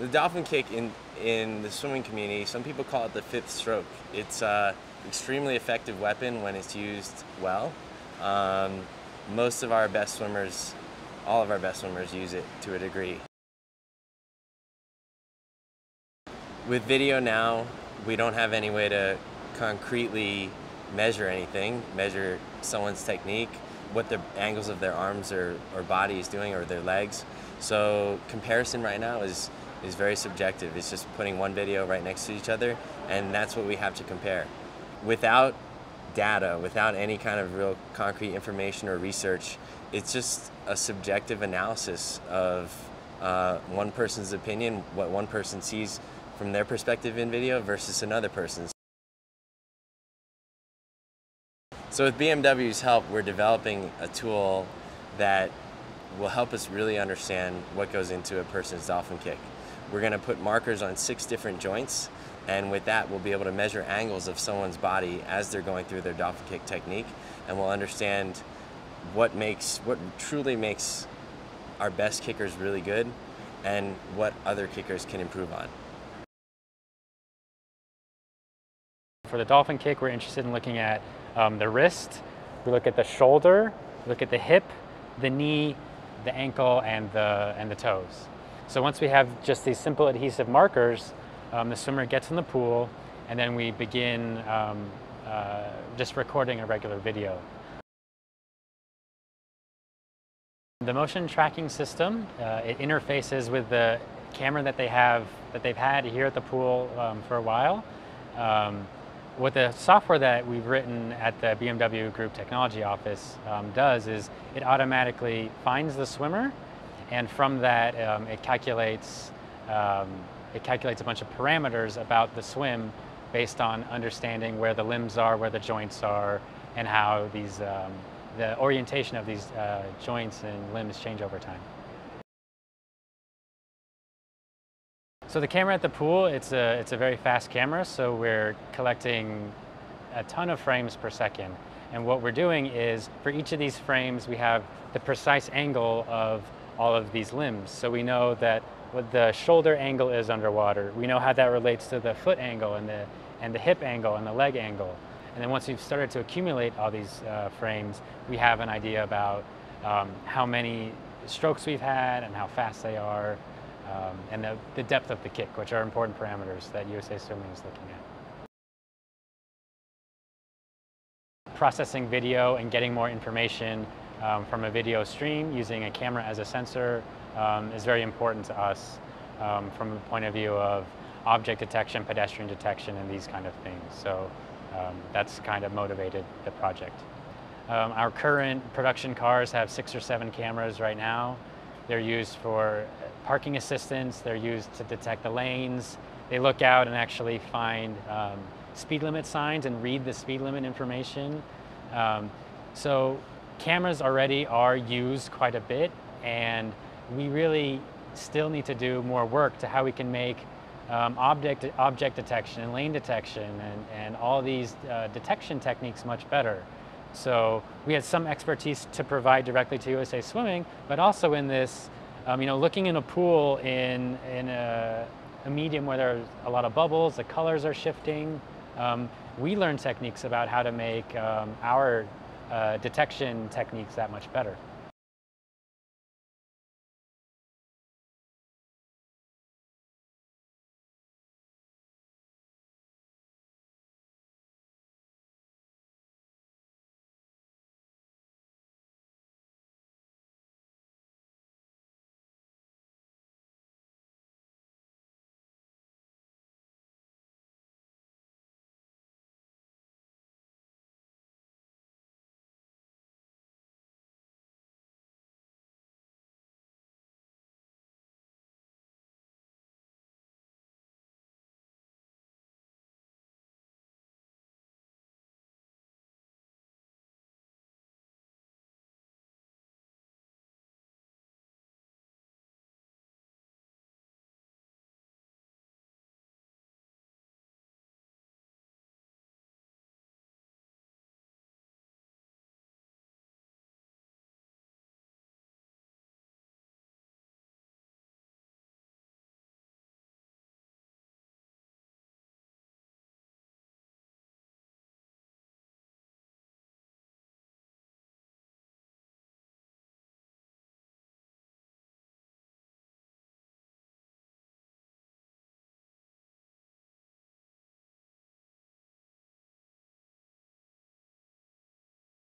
The dolphin kick in, in the swimming community, some people call it the fifth stroke. It's an extremely effective weapon when it's used well. Um, most of our best swimmers, all of our best swimmers use it to a degree. With video now, we don't have any way to concretely measure anything, measure someone's technique, what the angles of their arms or, or body is doing or their legs. So comparison right now is, is very subjective. It's just putting one video right next to each other and that's what we have to compare. Without data, without any kind of real concrete information or research, it's just a subjective analysis of uh, one person's opinion, what one person sees from their perspective in video versus another person's. So with BMW's help, we're developing a tool that will help us really understand what goes into a person's dolphin kick. We're going to put markers on six different joints, and with that, we'll be able to measure angles of someone's body as they're going through their dolphin kick technique, and we'll understand what makes, what truly makes our best kickers really good, and what other kickers can improve on. For the dolphin kick, we're interested in looking at um, the wrist, we look at the shoulder, look at the hip, the knee, the ankle, and the, and the toes. So once we have just these simple adhesive markers, um, the swimmer gets in the pool, and then we begin um, uh, just recording a regular video. The motion tracking system, uh, it interfaces with the camera that they have, that they've had here at the pool um, for a while. Um, what the software that we've written at the BMW Group Technology Office um, does is it automatically finds the swimmer, and from that um, it calculates um, it calculates a bunch of parameters about the swim based on understanding where the limbs are, where the joints are, and how these um, the orientation of these uh, joints and limbs change over time. So the camera at the pool, it's a, it's a very fast camera, so we're collecting a ton of frames per second. And what we're doing is, for each of these frames, we have the precise angle of all of these limbs. So we know that what the shoulder angle is underwater. We know how that relates to the foot angle and the, and the hip angle and the leg angle. And then once we've started to accumulate all these uh, frames, we have an idea about um, how many strokes we've had and how fast they are, um, and the, the depth of the kick, which are important parameters that USA Swimming is looking at. Processing video and getting more information um, from a video stream using a camera as a sensor um, is very important to us um, from the point of view of object detection, pedestrian detection, and these kind of things. So um, that's kind of motivated the project. Um, our current production cars have six or seven cameras right now. They're used for parking assistance, they're used to detect the lanes. They look out and actually find um, speed limit signs and read the speed limit information. Um, so cameras already are used quite a bit and we really still need to do more work to how we can make um, object, object detection and lane detection and, and all these uh, detection techniques much better. So we had some expertise to provide directly to USA Swimming, but also in this, um, you know, looking in a pool in, in a, a, medium where there's a lot of bubbles, the colors are shifting, um, we learned techniques about how to make um, our uh, detection techniques that much better.